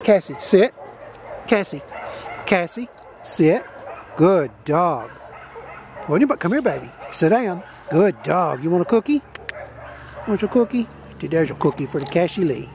Cassie, sit. Cassie, Cassie, sit. Good dog. Well, come here, baby. Sit down. Good dog. You want a cookie? Want your cookie? There's your cookie for the Cassie Lee.